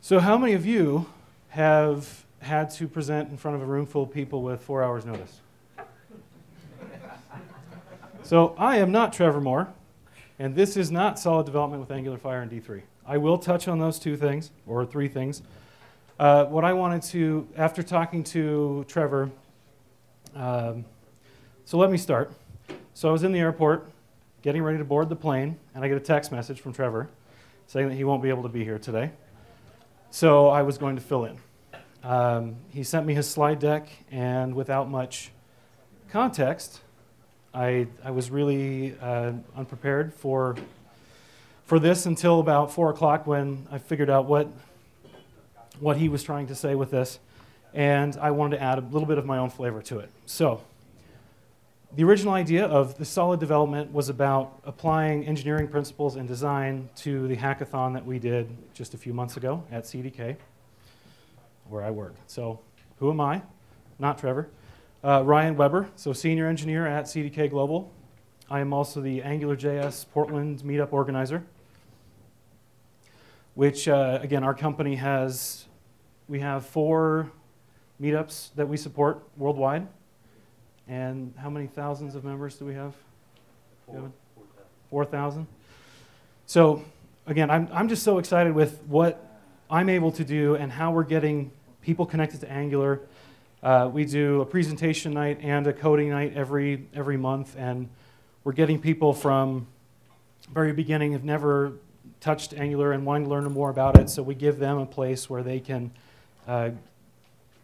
So, how many of you have had to present in front of a room full of people with four hours' notice? so, I am not Trevor Moore, and this is not solid development with Angular Fire and D3. I will touch on those two things, or three things. Uh, what I wanted to, after talking to Trevor, um, so let me start. So I was in the airport getting ready to board the plane, and I get a text message from Trevor saying that he won't be able to be here today. So I was going to fill in. Um, he sent me his slide deck, and without much context, I, I was really uh, unprepared for, for this until about 4 o'clock when I figured out what, what he was trying to say with this, and I wanted to add a little bit of my own flavor to it. So, the original idea of the solid development was about applying engineering principles and design to the hackathon that we did just a few months ago at CDK, where I work. So, who am I? Not Trevor. Uh, Ryan Webber, so senior engineer at CDK Global. I am also the AngularJS Portland meetup organizer, which, uh, again, our company has, we have four meetups that we support worldwide. And how many thousands of members do we have? 4,000. So, again, I'm, I'm just so excited with what I'm able to do and how we're getting people connected to Angular. Uh, we do a presentation night and a coding night every, every month, and we're getting people from very beginning have never touched Angular and wanting to learn more about it, so we give them a place where they can uh,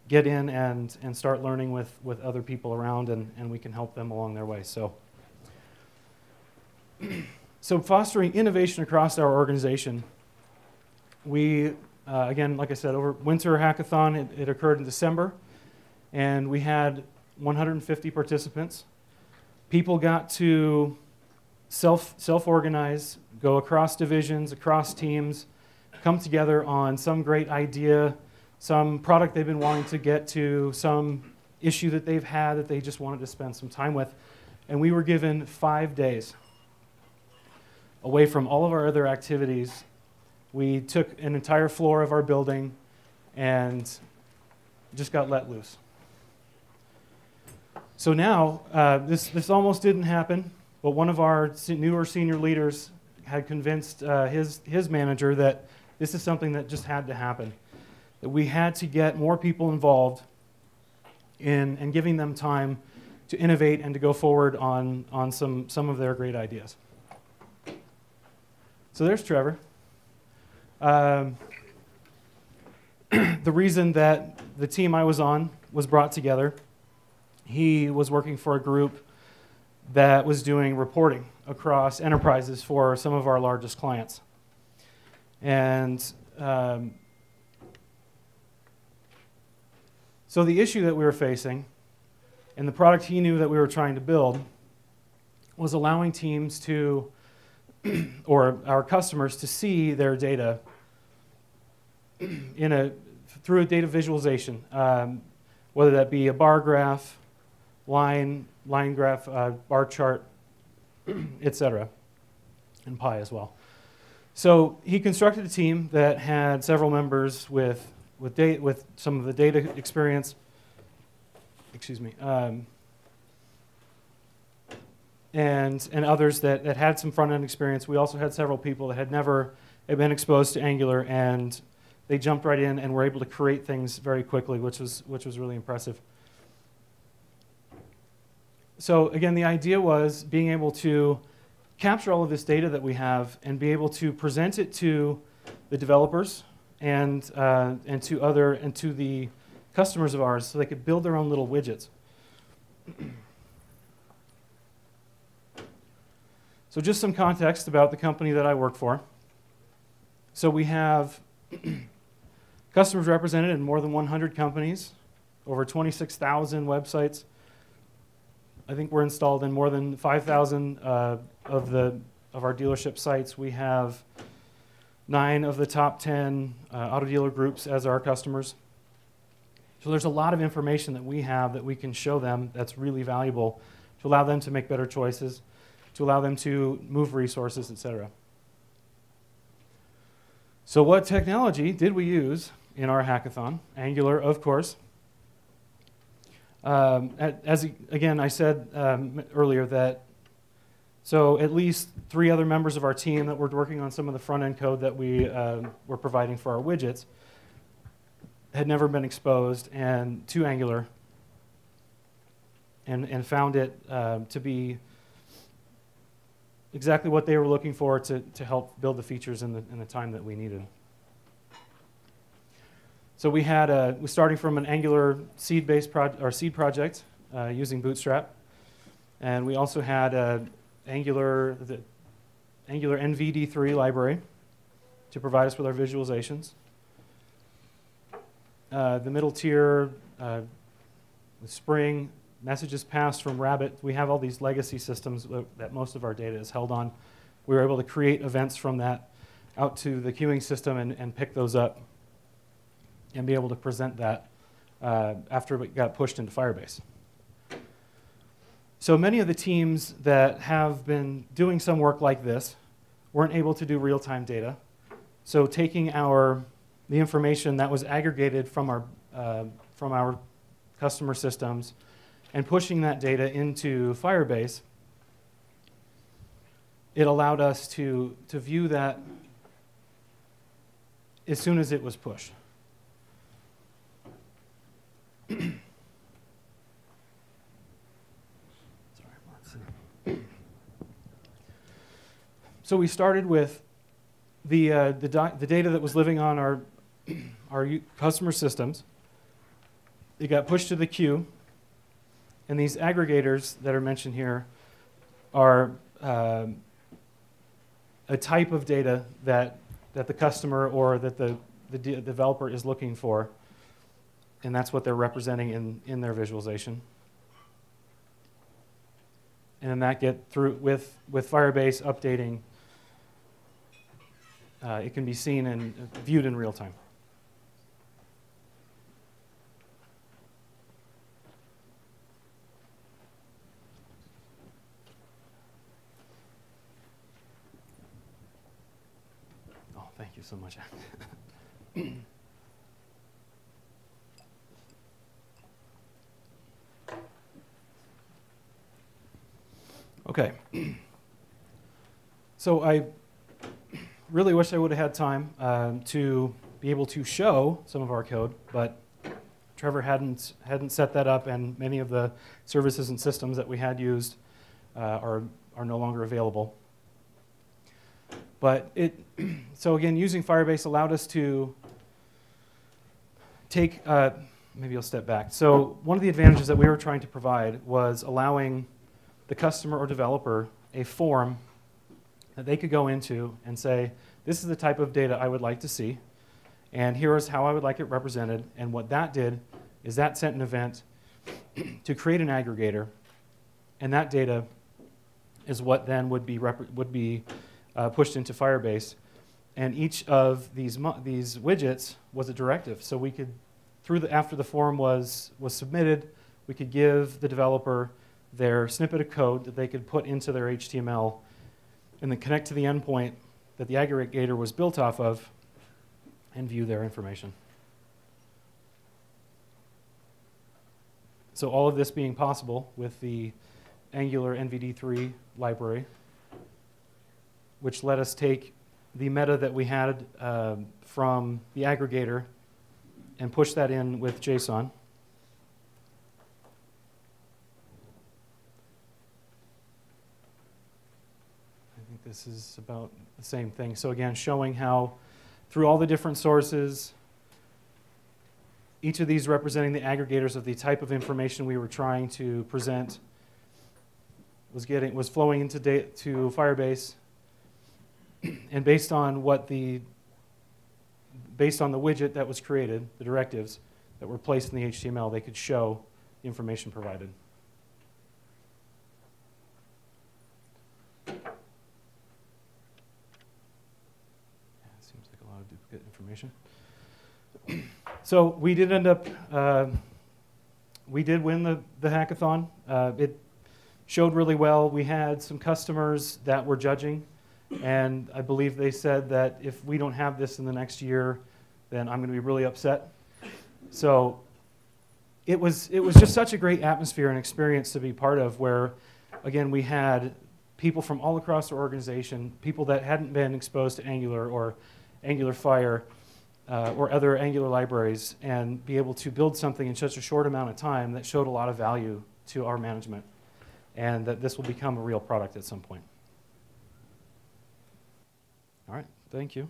get in and, and start learning with, with other people around, and, and we can help them along their way. So, so fostering innovation across our organization, we, uh, again, like I said, over winter hackathon, it, it occurred in December and we had 150 participants. People got to self self organize, go across divisions, across teams, come together on some great idea, some product they've been wanting to get to, some issue that they've had that they just wanted to spend some time with. And we were given five days away from all of our other activities. We took an entire floor of our building and just got let loose. So now, uh, this, this almost didn't happen, but one of our newer senior leaders had convinced uh, his, his manager that this is something that just had to happen. That we had to get more people involved in and giving them time to innovate and to go forward on, on some, some of their great ideas. So there's Trevor. Um, the reason that the team I was on was brought together he was working for a group that was doing reporting across enterprises for some of our largest clients. And um, so the issue that we were facing and the product he knew that we were trying to build was allowing teams to, or our customers, to see their data in a, through a data visualization, um, whether that be a bar graph, line, line graph, uh, bar chart, etc., and pie as well. So he constructed a team that had several members with, with, data, with some of the data experience, excuse me, um, and, and others that, that had some front-end experience. We also had several people that had never been exposed to Angular, and they jumped right in and were able to create things very quickly, which was, which was really impressive so again, the idea was being able to capture all of this data that we have and be able to present it to the developers and, uh, and to other and to the customers of ours so they could build their own little widgets. so just some context about the company that I work for. So we have customers represented in more than 100 companies, over 26,000 websites, I think we're installed in more than 5,000 uh, of the of our dealership sites. We have nine of the top 10 uh, auto dealer groups as our customers. So there's a lot of information that we have that we can show them that's really valuable to allow them to make better choices, to allow them to move resources, etc. So, what technology did we use in our hackathon? Angular, of course. Um, as again, I said um, earlier that so at least three other members of our team that were working on some of the front end code that we uh, were providing for our widgets had never been exposed and to Angular and, and found it uh, to be exactly what they were looking for to, to help build the features in the, in the time that we needed. So we had a, we're starting from an Angular seed-based project, or seed project uh, using Bootstrap, and we also had a Angular the Angular NVD3 library to provide us with our visualizations. Uh, the middle tier, uh, Spring, messages passed from Rabbit. We have all these legacy systems that most of our data is held on. We were able to create events from that out to the queuing system and, and pick those up and be able to present that uh, after it got pushed into Firebase. So many of the teams that have been doing some work like this weren't able to do real-time data. So taking our the information that was aggregated from our uh, from our customer systems and pushing that data into Firebase, it allowed us to, to view that as soon as it was pushed. so we started with the, uh, the, the, data that was living on our, our customer systems. It got pushed to the queue, and these aggregators that are mentioned here are uh, a type of data that, that the customer or that the, the de developer is looking for and that's what they're representing in, in their visualization. And then that get through with, with Firebase updating, uh, it can be seen and viewed in real time. Oh, thank you so much. Okay. So I really wish I would have had time um, to be able to show some of our code, but Trevor hadn't, hadn't set that up, and many of the services and systems that we had used uh, are, are no longer available. But it, so again, using Firebase allowed us to take, uh, maybe I'll step back. So one of the advantages that we were trying to provide was allowing the customer or developer a form that they could go into and say, this is the type of data I would like to see, and here is how I would like it represented. And what that did is that sent an event to create an aggregator, and that data is what then would be, would be uh, pushed into Firebase. And each of these, these widgets was a directive. So we could, through the, after the form was, was submitted, we could give the developer their snippet of code that they could put into their HTML and then connect to the endpoint that the aggregator was built off of and view their information. So all of this being possible with the Angular NVD3 library, which let us take the meta that we had uh, from the aggregator and push that in with JSON. This is about the same thing. So again, showing how through all the different sources, each of these representing the aggregators of the type of information we were trying to present was getting was flowing into to Firebase, and based on what the based on the widget that was created, the directives that were placed in the HTML, they could show the information provided. Information. so we did end up, uh, we did win the, the hackathon. Uh, it showed really well. We had some customers that were judging, And I believe they said that if we don't have this in the next year, then I'm going to be really upset. So it was, it was just such a great atmosphere and experience to be part of where, again, we had people from all across the organization, people that hadn't been exposed to Angular or Angular Fire uh, or other Angular libraries, and be able to build something in such a short amount of time that showed a lot of value to our management, and that this will become a real product at some point. All right, thank you.